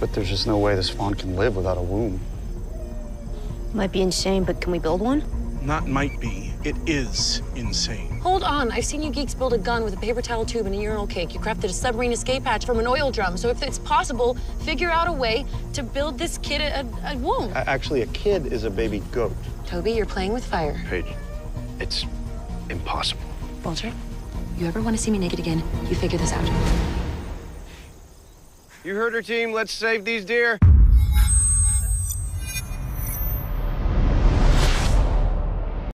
But there's just no way this fawn can live without a womb. Might be insane, but can we build one? Not might be, it is insane. Hold on, I've seen you geeks build a gun with a paper towel tube and a urinal cake. You crafted a submarine escape hatch from an oil drum. So if it's possible, figure out a way to build this kid a, a womb. A- Actually, a kid is a baby goat. Toby, you're playing with fire. Paige, it's impossible. Walter, you ever want to see me naked again, you figure this out. You heard her, team. Let's save these deer.